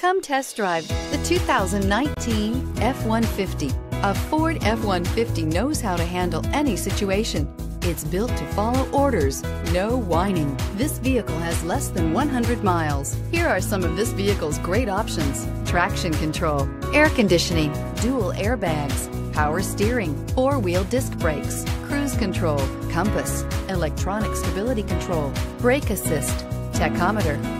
Come test drive the 2019 F-150. A Ford F-150 knows how to handle any situation. It's built to follow orders, no whining. This vehicle has less than 100 miles. Here are some of this vehicle's great options. Traction control, air conditioning, dual airbags, power steering, four-wheel disc brakes, cruise control, compass, electronic stability control, brake assist, tachometer.